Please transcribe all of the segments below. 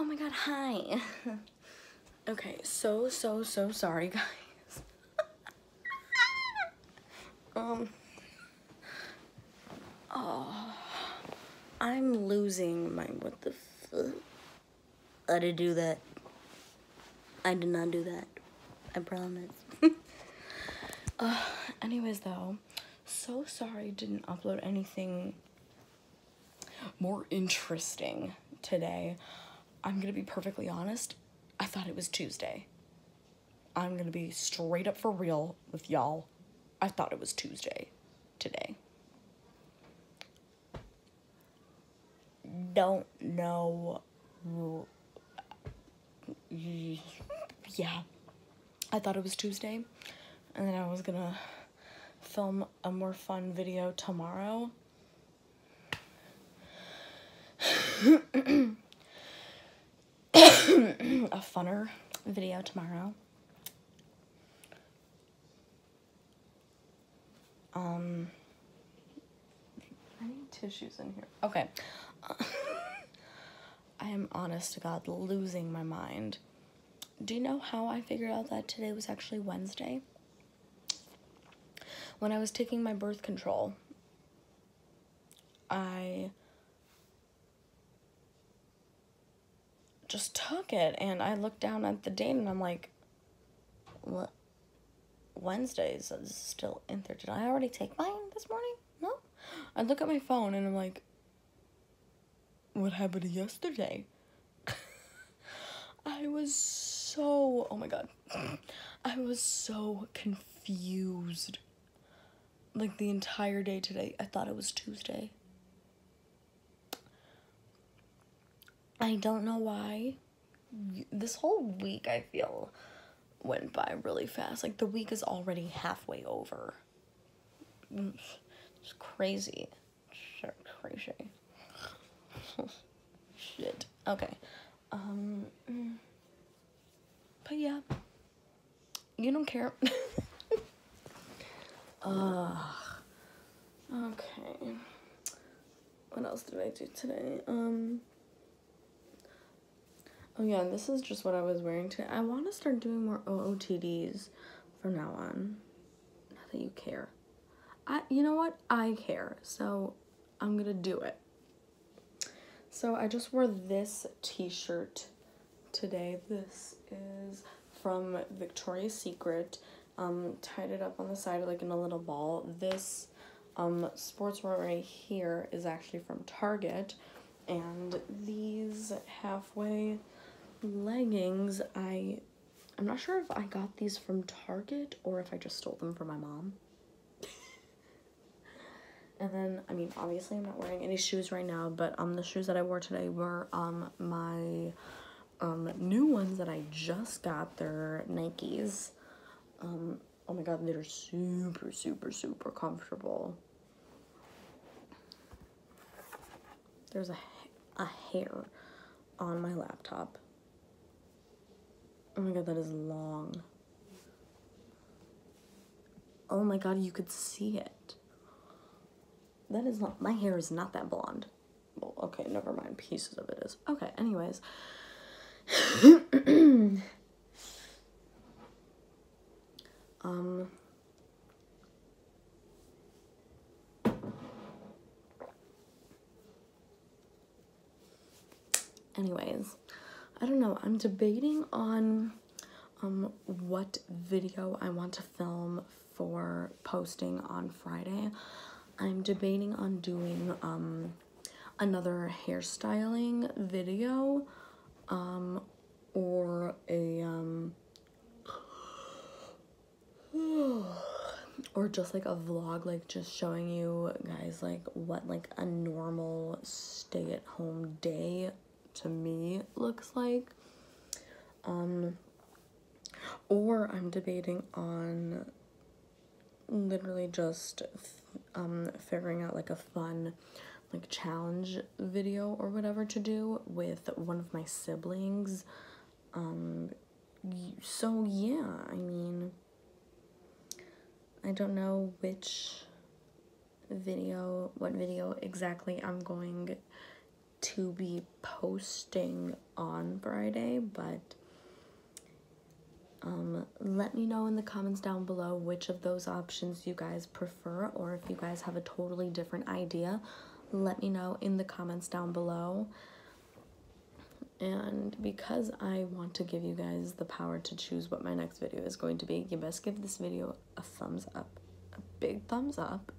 Oh my god, hi. okay, so, so, so sorry, guys. um, oh, I'm losing my, what the fuck? I did do that. I did not do that. I promise. uh, anyways, though, so sorry didn't upload anything more interesting today. I'm gonna be perfectly honest. I thought it was Tuesday. I'm gonna be straight up for real with y'all. I thought it was Tuesday today. Don't know. Yeah. I thought it was Tuesday. And then I was gonna film a more fun video tomorrow. a funner video tomorrow. Um, I need tissues in here. Okay. I am honest to God losing my mind. Do you know how I figured out that today was actually Wednesday? When I was taking my birth control, I just took it and I looked down at the date and I'm like, what? Wednesdays is still in there. Did I already take mine this morning? No. I look at my phone and I'm like, what happened yesterday? I was so, oh my god. I was so confused. Like the entire day today, I thought it was Tuesday. I don't know why. This whole week, I feel, went by really fast. Like, the week is already halfway over. It's crazy. Sure, crazy. Shit. Okay. Um, but yeah. You don't care. uh, okay. What else did I do today? Um, Oh yeah, this is just what I was wearing today. I want to start doing more OOTDs from now on. Not that you care. I, you know what? I care, so I'm gonna do it. So I just wore this t-shirt today. This is from Victoria's Secret. Um, tied it up on the side like in a little ball. This um, sportswear right here is actually from Target. And these halfway leggings, I I'm not sure if I got these from Target or if I just stole them from my mom. and then, I mean, obviously I'm not wearing any shoes right now, but um, the shoes that I wore today were um my um new ones that I just got. They're Nikes. Um, oh my god, they're super, super, super comfortable. There's a, a hair on my laptop. Oh my god, that is long. Oh my god, you could see it. That is not, my hair is not that blonde. Well, okay, never mind, pieces of it is. Okay, anyways. um. Anyways. I don't know. I'm debating on um what video I want to film for posting on Friday. I'm debating on doing um another hairstyling video um or a um or just like a vlog like just showing you guys like what like a normal stay-at-home day to me looks like. Um, or I'm debating on literally just um, figuring out like a fun like challenge video or whatever to do with one of my siblings. Um, so yeah, I mean, I don't know which video, what video exactly I'm going to be posting on Friday, but um, let me know in the comments down below which of those options you guys prefer, or if you guys have a totally different idea, let me know in the comments down below. And because I want to give you guys the power to choose what my next video is going to be, you best give this video a thumbs up, a big thumbs up,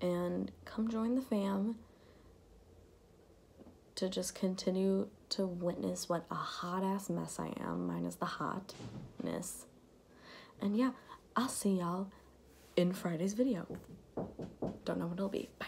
and come join the fam to just continue to witness what a hot ass mess I am, minus the hotness. And yeah, I'll see y'all in Friday's video. Don't know what it'll be. Bye.